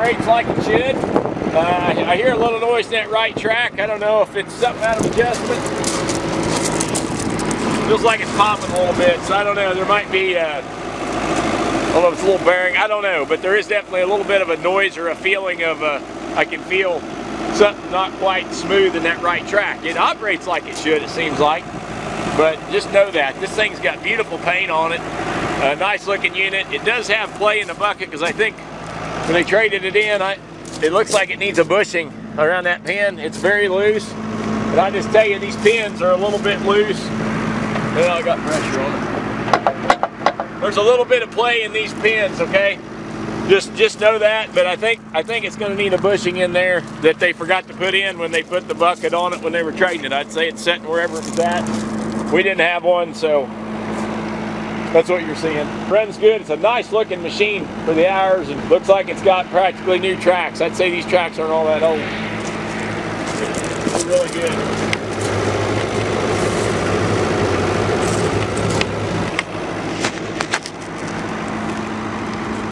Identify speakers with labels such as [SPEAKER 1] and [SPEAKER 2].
[SPEAKER 1] operates like it should. Uh, I hear a little noise in that right track. I don't know if it's something out of adjustment. Feels like it's popping a little bit, so I don't know. There might be, uh, I don't know if it's a little bearing. I don't know, but there is definitely a little bit of a noise or a feeling of, uh, I can feel something not quite smooth in that right track. It operates like it should, it seems like. But just know that. This thing's got beautiful paint on it. A nice looking unit. It does have play in the bucket because I think when they traded it in, I, it looks like it needs a bushing around that pin. It's very loose. But I just tell you, these pins are a little bit loose. And I got pressure on it. There's a little bit of play in these pins, okay? Just just know that, but I think I think it's going to need a bushing in there that they forgot to put in when they put the bucket on it when they were trading it. I'd say it's sitting wherever it was at. We didn't have one, so that's what you're seeing. Runs good. It's a nice looking machine for the hours and looks like it's got practically new tracks. I'd say these tracks aren't all that old. It's really good.